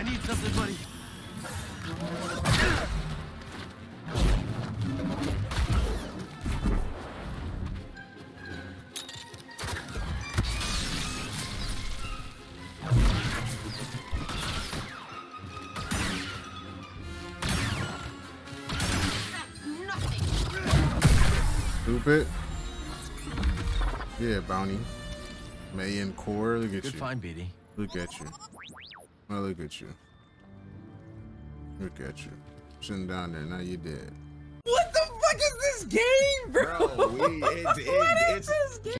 I need something, buddy. That's. Stupid. Yeah, bounty. Meyen Corr. Look at Good you. find, BD. Look at you. Oh, look at you. Look at you. Sitting down there. Now you dead. What the fuck is this game, bro? Bro, we, it's, it's, it's,